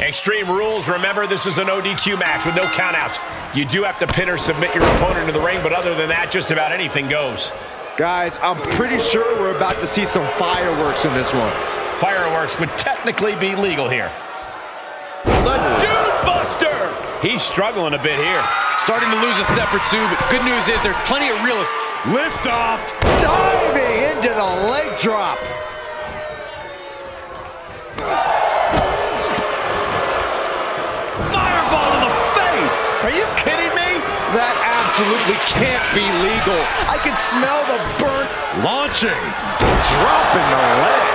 Extreme Rules, remember this is an ODQ match with no countouts. You do have to pin or submit your opponent to the ring, but other than that, just about anything goes. Guys, I'm pretty sure we're about to see some fireworks in this one. Fireworks would technically be legal here. The Dude Buster! He's struggling a bit here. Starting to lose a step or two, but good news is there's plenty of real. Lift off! Diving into the leg drop. Are you kidding me? That absolutely can't be legal. I can smell the burnt Launching! dropping the leg.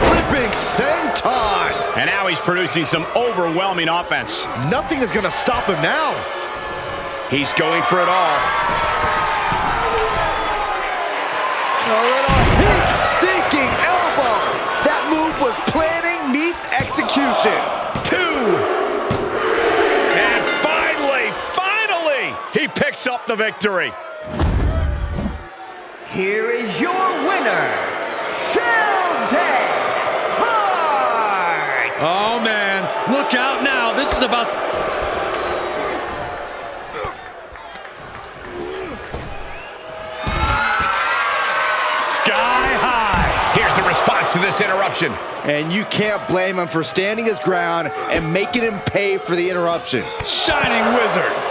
Flipping senton. And now he's producing some overwhelming offense. Nothing is gonna stop him now. He's going for it all. A little heat-seeking elbow. That move was planning meets execution. Picks up the victory. Here is your winner, Sheldon Hart! Oh, man. Look out now. This is about... Sky high. Here's the response to this interruption. And you can't blame him for standing his ground and making him pay for the interruption. Shining Wizard.